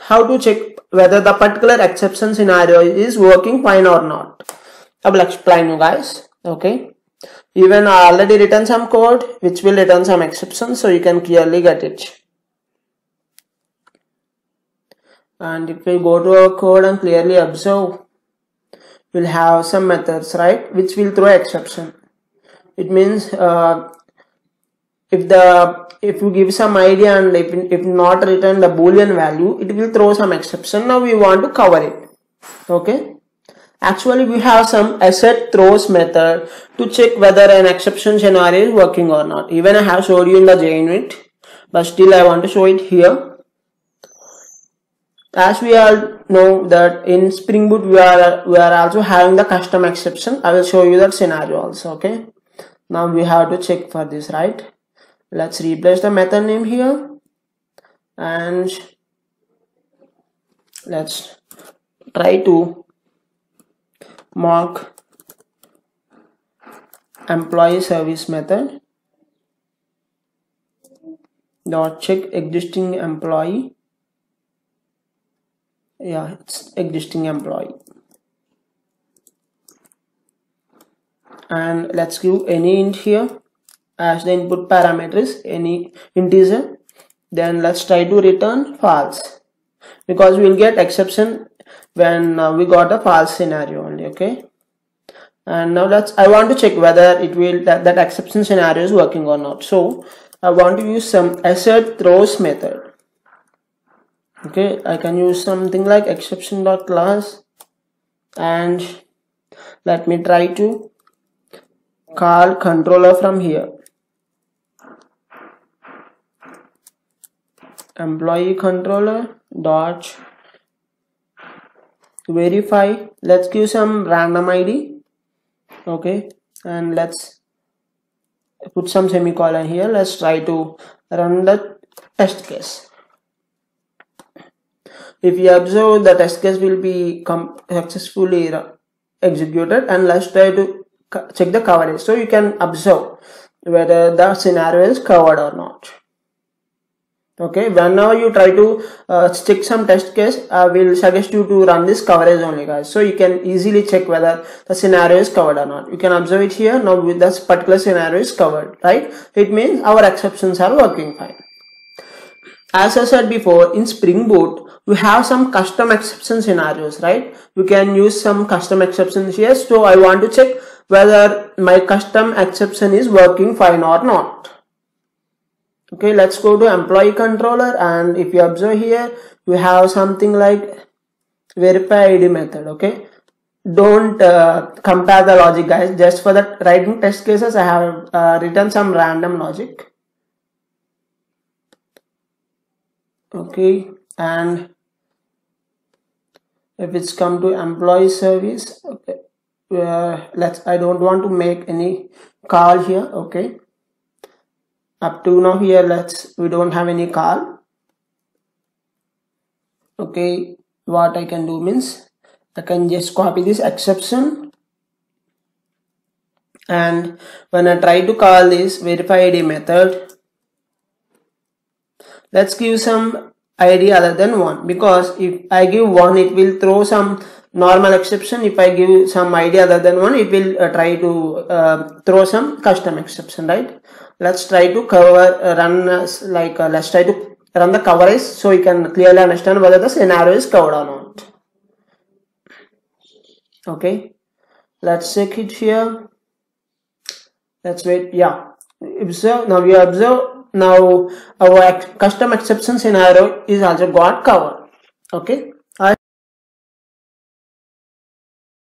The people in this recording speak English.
how to check whether the particular exception scenario is working fine or not. i will explain you guys. Okay? Even i already written some code which will return some exceptions so you can clearly get it. And if we go to our code and clearly observe we'll have some methods right which will throw exception. It means uh, if the if you give some idea and if, if not return the boolean value it will throw some exception. Now we want to cover it. Okay? Actually we have some assert throws method to check whether an exception scenario is working or not. Even i have showed you in the JUnit but still i want to show it here. As we all know that in spring boot we are we are also having the custom exception. I will show you that scenario also okay? Now we have to check for this right let's replace the method name here. And let's try to mock employee service method. Dot check existing employee. Yeah it's existing employee. And let's give any int here as the input parameters any integer. Then let's try to return false. Because we'll get exception when uh, we got a false scenario only okay? And now let's i want to check whether it will that, that exception scenario is working or not. So i want to use some assert throws method. Okay i can use something like exception dot class. And let me try to call controller from here employee controller dot verify. Let's give some random id okay. And let's put some semicolon here. Let's try to run the test case. If you observe the test case will be successfully executed. And let's try to check the coverage. So you can observe whether the scenario is covered or not okay whenever you try to uh, check some test case i will suggest you to run this coverage only guys so you can easily check whether the scenario is covered or not you can observe it here now with this particular scenario is covered right it means our exceptions are working fine as i said before in spring boot we have some custom exception scenarios, right? We can use some custom exceptions here. So I want to check whether my custom exception is working fine or not. Okay, let's go to employee controller and if you observe here, we have something like verify ID method, okay? Don't uh, compare the logic guys. Just for the writing test cases, I have uh, written some random logic. Okay, and if it's come to employee service okay uh, let's i don't want to make any call here okay up to now here let's we don't have any call. Okay what i can do means i can just copy this exception. And when i try to call this verify id method let's give some id other than 1 because if I give 1 it will throw some normal exception. If I give some idea other than 1 it will uh, try to uh, throw some custom exception right? Let's try to cover uh, run like uh, let's try to run the coverage so you can clearly understand whether the scenario is covered or not. Okay. Let's check it here. Let's wait. Yeah. Observe. Now we observe. Now our custom exception scenario is also got covered. Okay